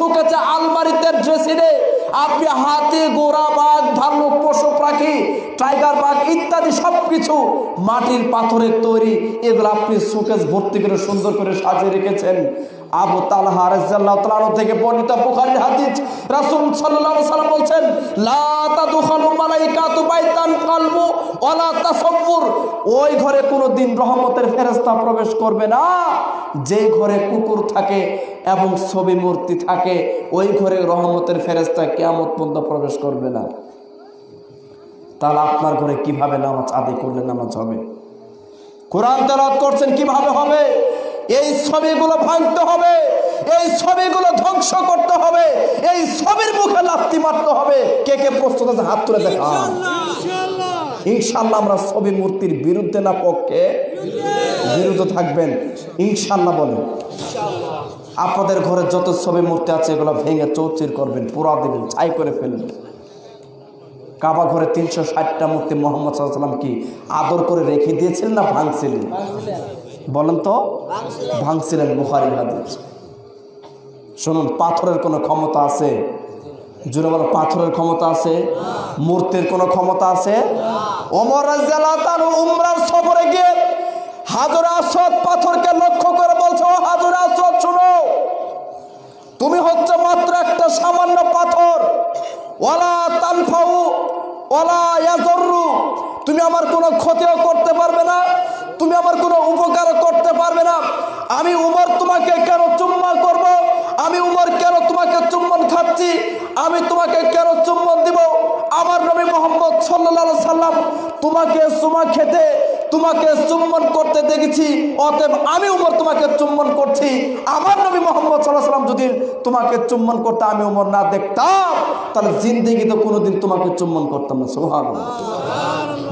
শুকেছে আলমারিতে ড্রেসিনে আপনি হাতি গোড়া বাঘ ভাল্লুক পশু, পাখি টাইগার বাঘ ইত্যাদি সবকিছু মাটির পাথরের তৈরি। এগুলো আপনি সুকেস ভর্তি করে সুন্দর করে সাজিয়ে রেখেছেন। আবু থেকে বাইতান ওই ঘরে কোনো দিন রহমতের ফেরেশতা প্রবেশ করবে না। যে ঘরে কুকুর থাকে এবং ছবি মূর্তি থাকে ওই ঘরে রহমতের ফেরেশতা কিয়ামত পর্যন্ত প্রবেশ করবে না। তাহলে আপনার ঘরে কীভাবে নামাজ আদি করলে নামাজ হবে? কোরআন তেলাওয়াত করছেন কীভাবে হবে? এই ছবিগুলো ভাঙতে হবে এই ছবিগুলো ধ্বংস করতে হবে এই ছবির মুখে লাত্তি মারতে হবে। কে কে প্রস্তুত আছে? হাত তুলে দেখা ইনশাল্লাহ আমরা ছবি মূর্তির বিরুদ্ধে না পক্ষে বিরুদ্ধে থাকবেন ইনশাল্লাহ বলেন। আপনাদের ঘরে যত ছবি মূর্তি আছে এগুলো ভেঙে চৌচির করবেন পোড়া দেবেন ছাই করে ফেলবেন। কাবা ঘরে তিনশো ষাটটা মূর্তি মোহাম্মদ সাল্লাম কি আদর করে রেখে দিয়েছিলেন না ভাঙছিলেন? বলেন তো। ভাঙছিলেন। হাদিস। শুনুন পাথরের কোনো ক্ষমতা আছে? জুড়ে বলো পাথরের ক্ষমতা আছে? মূর্তির কোনো ক্ষমতা আছে? তাআলা উমরার সফরে গিয়ে হাজর আসদ পাথরকে লক্ষ্য করে বলছো হাজর আসদ শুনো। তুমি হচ্ছে মাত্র একটা সামান্য পাথর। ওয়ালা তানফাউ, ওয়ালা ইয়াজরু। তুমি আমার কোনো ক্ষতিও করতে পারবে না। তুমি আমার কোনো উপকারও করতে পারবে না। আমি উমর তোমাকে কেন চুম্বন করব? আমি উমর কেন তোমাকে চুম্বন খাচ্ছি? আমি তোমাকে কেন চুম্বন দিব? আমার নবী মোহাম্মদ সাল্লাল্লাহু সাল্লাম তোমাকে চুমা খেতে তোমাকে চুম্বন করতে দেখেছি, অতএব আমি উমর তোমাকে চুম্বন করছি। আমার নবী মোহাম্মদ সাল্লাহ সাল্লাম যদি তোমাকে চুম্বন করতে আমি উমর না দেখতাম, তাহলে জিন্দিগি তো কোনোদিন তোমাকে চুম্বন করতাম না। সোহান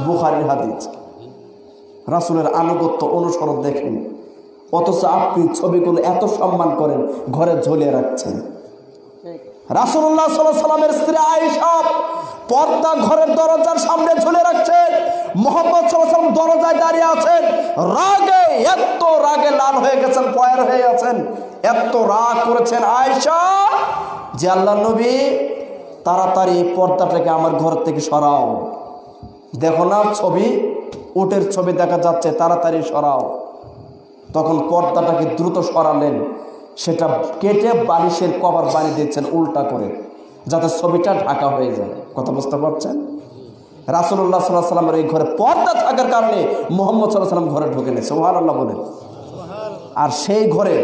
বুখারির হাদিস। রাসুলের আনুগত্য অনুসরণ দেখেন। অথচ আপনি ছবিগুলো এত সম্মান করেন, ঘরে ঝুলিয়ে রাখছেন। রাসুল্লাহ সাল্লাহ সাল্লামের স্ত্রী আয়েশা পর্দা ঘরের দরজার সামনে ঝুলে রাখছেন মোহাম্মদ সাল্লাম দরজায় দাঁড়িয়ে আছেন। রাগে, এত রাগে লাল হয়ে গেছেন, পয়ের হয়ে আছেন। এত রাগ করেছেন আয়েশা যে আল্লাহ নবী, তাড়াতাড়ি পর্দাটাকে আমার ঘর থেকে সরাও। দেখো না ছবি, উটের ছবি দেখা যাচ্ছে, তাড়াতাড়ি সরাও। তখন পর্দাটাকে দ্রুত সরালেন। সেটা কেটে বালিশের কভার বানিয়ে দিচ্ছেন উল্টা করে। যাতে ছবিটা ঢাকা হয়ে যায়। কথা বুঝতে পারছেন? রাসুল্লাহ সাল্লাহ সাল্লামের এই ঘরে পর্দা থাকার কারণে মোহাম্মদ সাল্লাহ সাল্লাম ঘরে ঢুকে নেই। সোহান আল্লাহ বলেন। আর সেই ঘরে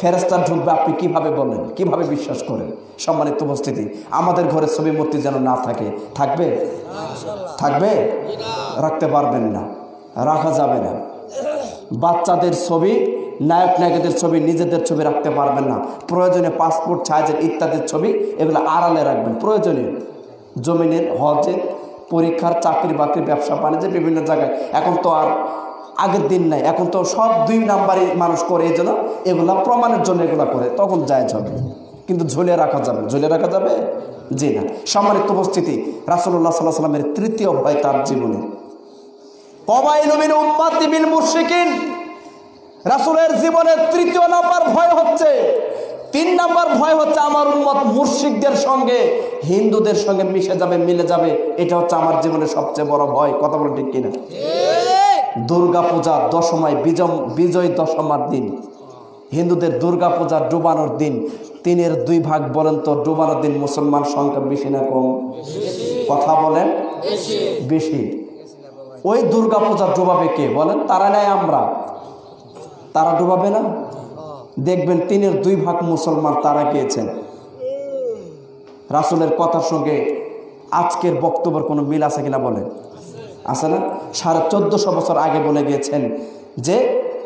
ফেরেস্তা ঢুকবে, আপনি কীভাবে বলেন কীভাবে বিশ্বাস করেন? সম্মানিত উপস্থিতি, আমাদের ঘরে ছবি মূর্তি যেন না থাকে, থাকবে? থাকবে? রাখতে পারবেন না। রাখা যাবে না। বাচ্চাদের ছবি, নায়ক, নায়িকাদের ছবি নিজেদের ছবি রাখতে পারবেন না। প্রয়োজনে পাসপোর্ট, সাইজের ইত্যাদির ছবি এগুলো আড়ালে রাখবেন। প্রয়োজনে জমিনের হজের পরীক্ষার, চাকরি বাকরি ব্যবসা বাণিজ্য বিভিন্ন জায়গায়। এখন তো আর আগের দিন নাই। এখন তো সব দুই নাম্বারই মানুষ করে এই জন্য এগুলা প্রমাণের জন্য এগুলা করে। তখন যায় হবে। কিন্তু ঝুলে রাখা যাবে। ঝুলে রাখা যাবে? জি না। সম্মানিত উপস্থিতি রাসুল্লাহ সাল্লাহ সাল্লামের তৃতীয় ভয় তার জীবনে। কবাইলুমিন উম্মাতি বিল মুশরিকিন। রাসূলের জীবনের তৃতীয় নাম্বার ভয় হচ্ছে। তিন নাম্বার ভয় হচ্ছে আমার উম্মত মুর্শিকদের সঙ্গে, হিন্দুদের সঙ্গে মিশে যাবে, মিলে যাবে। এটা হচ্ছে আমার জীবনের সবচেয়ে বড় ভয়। কথা বলে ঠিক কিনা? দুর্গা পূজা দশমায় বিজম বিজয় দশমার দিন। হিন্দুদের দুর্গা পূজা ডুবানোর দিন। তিনের দুই ভাগ বলেন তো, ডুবানোর দিন মুসলমান সংখ্যা বেশি না কম? কথা বলেন? বেশি। ওই দুর্গা পূজা ডুবাবে কে বলেন? তারা নেয় আমরা। তারা ডুবাবে না? দেখবেন তিনের দুই ভাগ মুসলমান তারা গিয়েছেন। রাসুলের কথার সঙ্গে আজকের বক্তব্যের কোনো মিল আছে কিনা বলেন? আছে না? সাড়ে চোদ্দশো বছর আগে বলে গিয়েছেন যে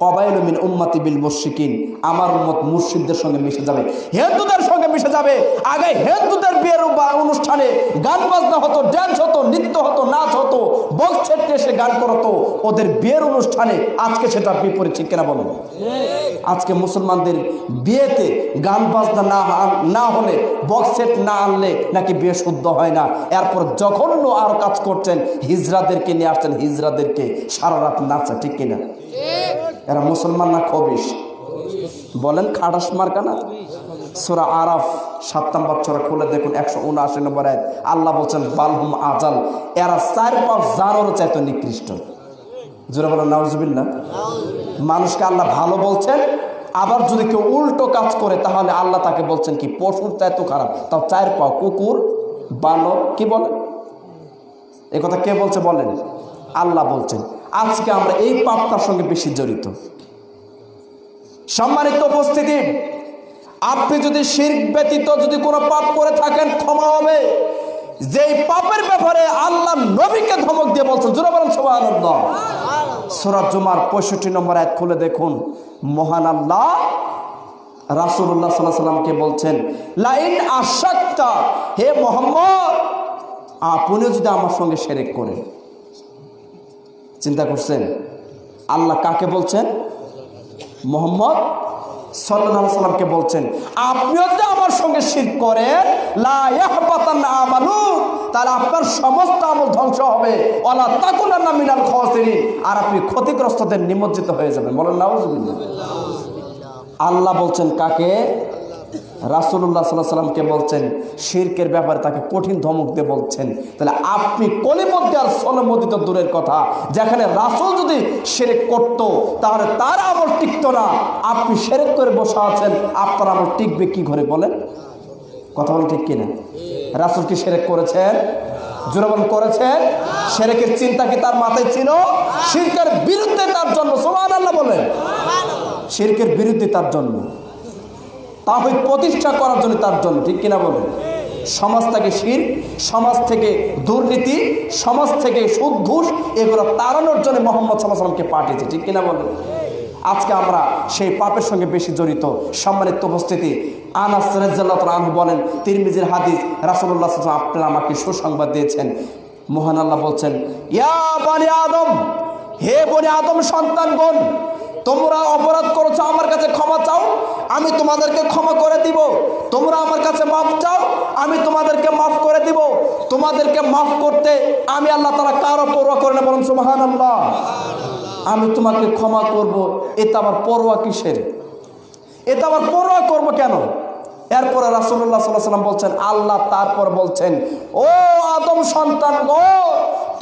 কবাইল মিন উম্মাতি বিল মুশরিকিন। আমার উম্মত মুর্শিদদের সঙ্গে মিশে যাবে, হিন্দুদের সঙ্গে মিশে যাবে। আগে হিন্দুদের বিয়ের অনুষ্ঠানে গান বাজনা হতো ড্যান্স হতো, নৃত্য হতো, নাচ হতো, বক্স ছেটে এসে গান করতো। ওদের বিয়ের অনুষ্ঠানে আজকে সেটা বিপরীত, ঠিক কেনা বলো আজকে মুসলমানদের বিয়েতে গান বাজনা না না হলে, বক্স সেট না আনলে নাকি বিয়ে শুদ্ধ হয় না। এরপর জঘন্য আর কাজ করছেন হিজরাদেরকে নিয়ে আসছেন, হিজরাদেরকে সারা রাত নাচা, ঠিক কিনা? এরা মুসলমান না খবিস বলেন খাটাস মার্কা না? সোরা আরাফ, সাত নম্বর চোরা খুলে দেখুন, একশো উনআশি নম্বর আল্লাহ বলছেন বালহুম আজাল। এরা চার পাঁচ জানোর চাইতো নিকৃষ্ট। জোরে বলেন, নাউজুবিল্লাহ। মানুষকে আল্লাহ ভালো বলছেন, আবার যদি কেউ উল্টো কাজ করে, তাহলে আল্লাহ তাকে বলছেন কি, পশুর চাইতো খারাপ। তাও চার পাও কুকুর, বানর, কি বলে? এ কথা কে বলছে বলেন? আল্লাহ বলছেন। আজকে আমরা এই পাপটার সঙ্গে বেশি জড়িত। সম্মানিত উপস্থিতি, আপনি যদি শির্ক ব্যতীত যদি কোনো পাপ করে থাকেন, ক্ষমা হবে। যেই পাপের ব্যাপারে আল্লাহ নবীকে ধমক দিয়ে বলছেন, জোরে বলেন সুবহানাল্লাহ। সূরা জুমার 65 নম্বর এক খুলে দেখুন। মহান আল্লাহ রাসূলুল্লাহ সাল্লাল্লাহু আলাইহি সাল্লামকে বলছেন, লাইন আশাক্তা, হে মোহাম্মদ, আপনিও যদি আমার সঙ্গে সেরেক করেন। চিন্তা করছেন? আল্লাহ কাকে বলছেন? মোহাম্মদ সাল্লামকে বলছেন। আপনিও যদি আমার সঙ্গে শির করেন আমালু, তাহলে আপনার সমস্ত আমল ধ্বংস হবে। অলা তাকুনার না মিনাল খসিরিন। আর আপনি ক্ষতিগ্রস্তদের নিমজ্জিত হয়ে যাবেন। বলেন, নাউজুবিল্লাহ। আল্লাহ বলছেন কাকে? রাসুল্লাহ সাল্লাহ সাল্লামকে বলছেন, শিরকের ব্যাপারে তাকে কঠিন ধমক দিয়ে বলছেন। তাহলে আপনি কলিমধ্যে আর সলমদিত দূরের কথা। যেখানে রাসুল যদি সেরেক করত, তাহলে তার আমল টিকত না। আপনি সেরেক করে বসে আছেন, আপনার আমল টিকবে কি ঘরে বলেন? কথা বলেন ঠিক কিনা? রাসুল কি সেরেক করেছেন? জোরাবন করেছেন? সেরেকের চিন্তা কি তার মাথায় ছিল? শিরকের বিরুদ্ধে তার জন্ম সোমান আল্লাহ বলেন। শিরকের বিরুদ্ধে তার জন্ম। তাহিদ প্রতিষ্ঠা করার জন্য তার জন্য, ঠিক কিনা বলেন? সমাজ থেকে শির, সমাজ থেকে দুর্নীতি, সমাজ থেকে সুদ, ঘুষ, এগুলো তাড়ানোর জন্য মোহাম্মদ সাল্লামকে পাঠিয়েছে, ঠিক কিনা বলেন? আজকে আমরা সেই পাপের সঙ্গে বেশি জড়িত, সম্মানিত উপস্থিতি, আনাস রাজ্লাহ বলেন, তিরমিজির হাদিস রাসুল্লাহ আপনারা আমাকে সুসংবাদ দিয়েছেন। মোহান আল্লাহ বলছেন, ইয়া বনি আদম, হে বনি আদম সন্তানগণ তোমরা অপরাধ করেছ, আমার কাছে ক্ষমা চাও, আমি তোমাদেরকে ক্ষমা করে দিব। তোমরা আমার কাছে মাফ চাও, আমি তোমাদেরকে মাফ করে দিব। তোমাদেরকে মাফ করতে আমি আল্লাহ তারা কারও পরোয়া করে না, বরং সুমাহান আল্লাহ আমি তোমাকে ক্ষমা করব এটা আমার পরোয়া কিসের? এটা আবার পরোয়া করব কেন? এরপরে রাসুল্লাহ সাল্লাহ সাল্লাম বলছেন, আল্লাহ তারপর বলছেন, ও আদম সন্তান গো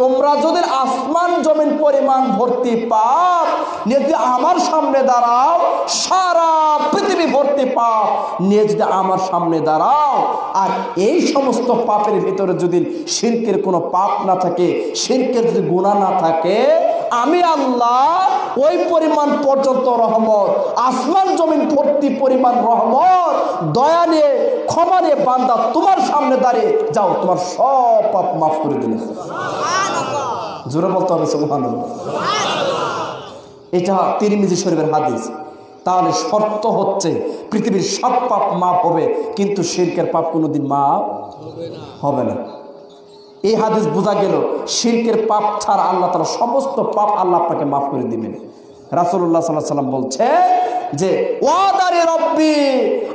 তোমরা যদি আসমান জমিন পরিমাণ ভর্তি পাপ, নিয়ে যদি আমার সামনে দাঁড়াও, সারা পৃথিবী ভর্তি পাপ, নিয়ে যদি আমার সামনে দাঁড়াও, আর এই সমস্ত পাপের ভিতরে যদি শিল্পের কোনো পাপ না থাকে শিল্পের যদি গুণা না থাকে, আমি আল্লাহ ওই পরিমাণ পর্যন্ত রহমত, আসমান জমিন ভর্তি পরিমাণ রহমত, দয়া নিয়ে, ক্ষমা নিয়ে বান্দা তোমার সামনে দাঁড়িয়ে যাও, তোমার সব পাপ মাফ করে দিলে। জোরে বলতে হবে সুবহান এটা তিরমিজি শরীফের হাদিস। তাহলে শর্ত হচ্ছে, পৃথিবীর সব পাপ মাপ হবে, কিন্তু শিল্পের পাপ কোনোদিন মাপ হবে না। এই হাদিস বোঝা গেল শিল্পের পাপ ছাড়া আল্লাহ তালা সমস্ত পাপ আল্লাহ আপনাকে মাফ করে দিবেন। রাসুল্লাহ সাল্লাহ সাল্লাম বলছে যে ওয়াদারে রব্বি,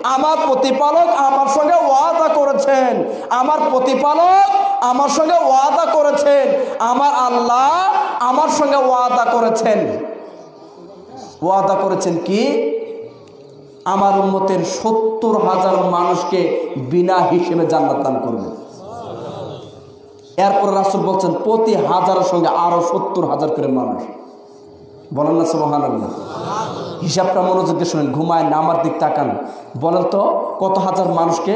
আমার প্রতিপালক আমার সঙ্গে ওয়াদা করেছেন। আমার প্রতিপালক আমার সঙ্গে ওয়াদা করেছেন। আমার আল্লাহ আমার সঙ্গে ওয়াদা করেছেন। ওয়াদা করেছেন কি? আমার উন্মতের সত্তর হাজার মানুষকে বিনা হিসেবে জান্নাত দান করবে। এরপর রাসুল বলছেন, প্রতি হাজারের সঙ্গে আরও সত্তর হাজার করে মানুষ। বলেন না সোহান হিসাবটা মনোযোগ দিয়ে শোনেন, ঘুমায় না, আমার দিক তাকান। বলেন তো, কত হাজার মানুষকে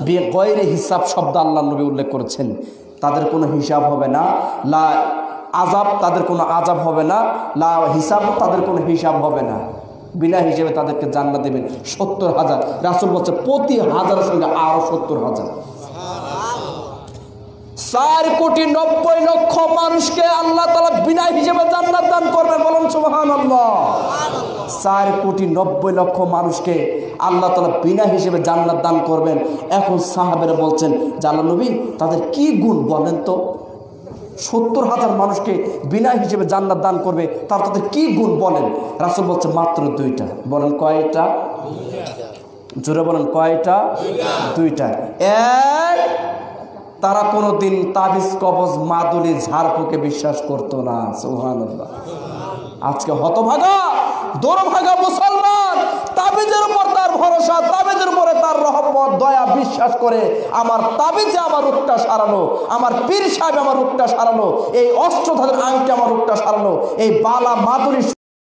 বিয়ে গয়রে হিসাব শব্দ আল্লাহ নবী উল্লেখ করেছেন। তাদের কোনো হিসাব হবে না, লা আজাব তাদের কোনো আজাব হবে না, লা হিসাব তাদের কোনো হিসাব হবে না। বিনা হিসেবে তাদেরকে জান্নাত দেবেন। সত্তর হাজার। রাসুল বলছে, প্রতি হাজারের সঙ্গে আরও সত্তর হাজার। চার কোটি নব্বই লক্ষ মানুষকে আল্লাহ তালা বিনা হিসেবে জান্নাত দান করবে, বলুন সুবাহান আল্লাহ চার কোটি নব্বই লক্ষ মানুষকে আল্লাহ তালা বিনা হিসেবে জান্নাত দান করবেন। এখন সাহাবেরা বলছেন জাল্লা নবী, তাদের কি গুণ বলেন তো? সত্তর হাজার মানুষকে বিনা হিসেবে জান্নাত দান করবে, তার তাদের কি গুণ বলেন? রাসুল বলছে, মাত্র দুইটা। বলেন কয়টা? জোরে বলেন, কয়টা? দুইটা। এক তারা কোনো দিন তাবিজ, কবজ, মাদুলি, ঝাড়ফুকে বিশ্বাস করতো না। সোহান আজকে হতভাগা দৌড়ভাগা মুসলমান তাবিজের উপর তার ভরসা, তাবিজের উপরে তার রহমত, দয়া, বিশ্বাস করে আমার তাবিজে আমার রোগটা সারানো, আমার পীর সাহেব আমার রোগটা সারানো, এই অষ্টধাদের আংটি আমার রোগটা সারানো, এই বালা মাদুরি